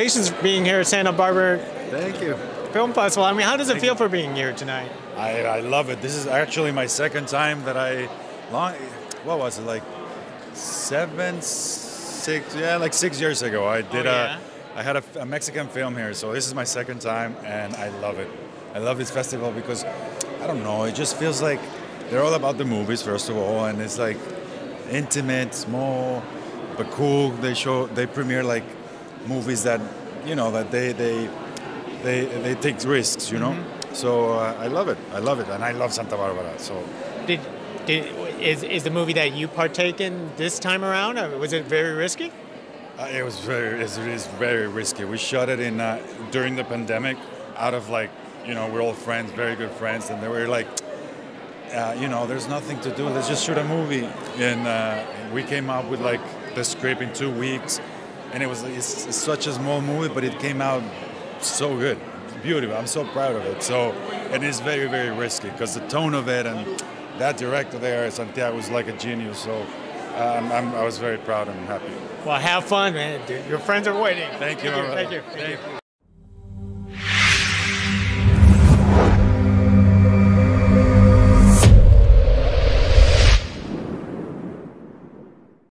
congratulations for being here at Santa Barbara Thank you. Film Festival. I mean, how does it Thank feel you. for being here tonight? I, I love it. This is actually my second time that I long. What was it like? Seven, six? Yeah, like six years ago. I did oh, yeah? a. I had a, a Mexican film here, so this is my second time, and I love it. I love this festival because I don't know. It just feels like they're all about the movies first of all, and it's like intimate, small, but cool. They show they premiere like movies that you know that they they they they take risks, you know. So uh, I love it. I love it, and I love Santa Barbara. So Did, did is, is the movie that you partake in this time around? Or was it very risky? uh, it was very it's, it's very risky. We shot it in uh, during the pandemic, out of like you know we're all friends, very good friends, and they were like. Uh, you know, there's nothing to do. Let's just shoot a movie, and uh, we came up with like the script in two weeks, and it was it's, such a small movie, but it came out so good, beautiful. I'm so proud of it. So, and it's very very risky because the tone of it and that director there, Santiago, was like a genius. So, um, I'm, I was very proud and happy. Well, have fun, man. Your friends are waiting. Thank you. Thank you. Thank you. Thank you.